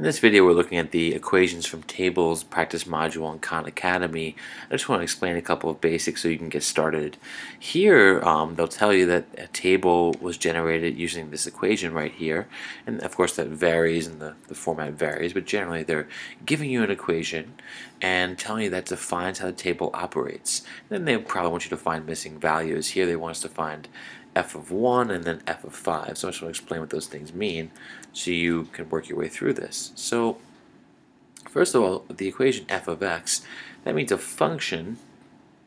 In this video we're looking at the equations from tables, practice module, and Khan Academy. I just want to explain a couple of basics so you can get started. Here um, they'll tell you that a table was generated using this equation right here and of course that varies and the, the format varies but generally they're giving you an equation and telling you that defines how the table operates. then they probably want you to find missing values. Here they want us to find f of 1 and then f of 5. So I just want to explain what those things mean so you can work your way through this. So first of all, the equation f of x, that means a function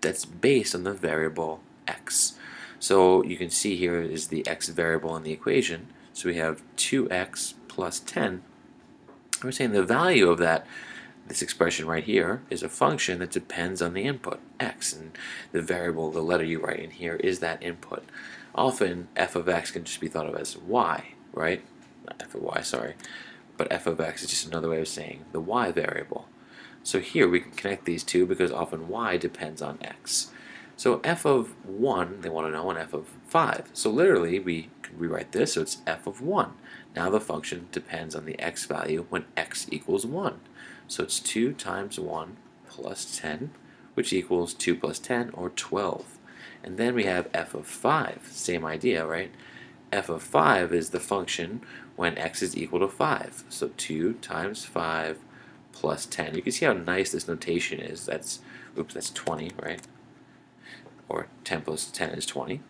that's based on the variable x. So you can see here is the x variable in the equation. So we have 2x plus 10. We're saying the value of that this expression right here is a function that depends on the input, x, and the variable, the letter you write in here, is that input. Often f of x can just be thought of as y, right? Not f of y, sorry. But f of x is just another way of saying the y variable. So here we can connect these two because often y depends on x. So f of 1, they want to know, and f of 5. So literally, we rewrite this, so it's f of 1. Now the function depends on the x value when x equals 1. So it's 2 times 1 plus 10, which equals 2 plus 10, or 12. And then we have f of 5, same idea, right? f of 5 is the function when x is equal to 5. So 2 times 5 plus 10. You can see how nice this notation is. That's, oops, that's 20, right? Or 10 plus 10 is 20.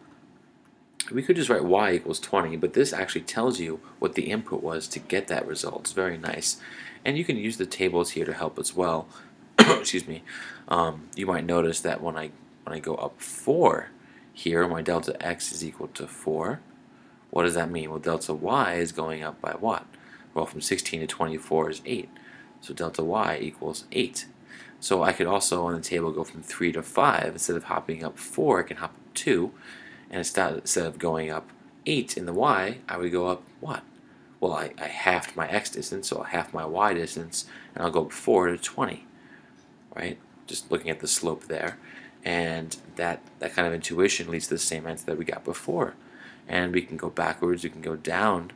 We could just write y equals 20, but this actually tells you what the input was to get that result. It's very nice. And you can use the tables here to help as well. Excuse me. Um, you might notice that when I when I go up 4 here, my delta x is equal to 4. What does that mean? Well, delta y is going up by what? Well, from 16 to 24 is 8. So delta y equals 8. So I could also on the table go from 3 to 5. Instead of hopping up 4, I can hop up 2. And instead, of going up 8 in the y, I would go up what? Well, I, I halved my x distance, so I'll half my y distance, and I'll go up 4 to 20. Right? Just looking at the slope there and that that kind of intuition leads to the same answer that we got before and we can go backwards we can go down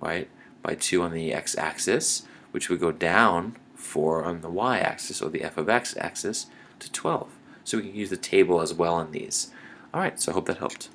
right by 2 on the x-axis which would go down 4 on the y-axis or the f of x axis to 12 so we can use the table as well on these alright so I hope that helped